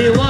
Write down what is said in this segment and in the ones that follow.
He was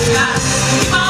buscar.